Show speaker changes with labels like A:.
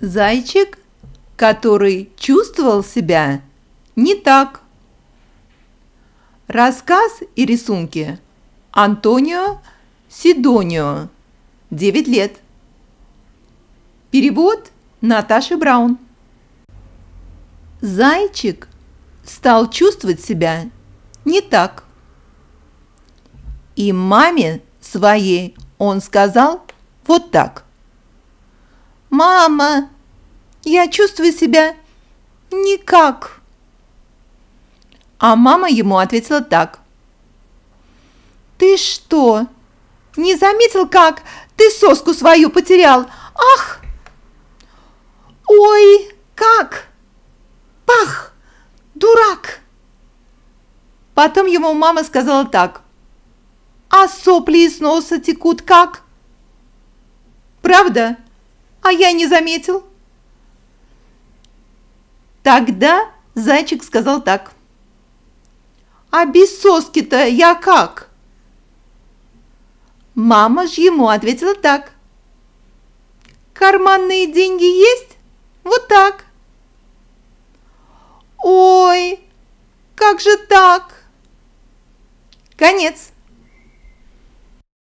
A: Зайчик, который чувствовал себя не так. Рассказ и рисунки Антонио Сидонио, 9 лет. Перевод Наташи Браун. Зайчик стал чувствовать себя не так. И маме своей он сказал вот так. «Мама, я чувствую себя никак». А мама ему ответила так. «Ты что, не заметил, как ты соску свою потерял? Ах! Ой, как! Пах! Дурак!» Потом ему мама сказала так. «А сопли из носа текут как?» «Правда? А я не заметил?» Тогда зайчик сказал так. «А без соски-то я как?» Мама ж ему ответила так. «Карманные деньги есть? Вот так». «Ой, как же так?» Конец.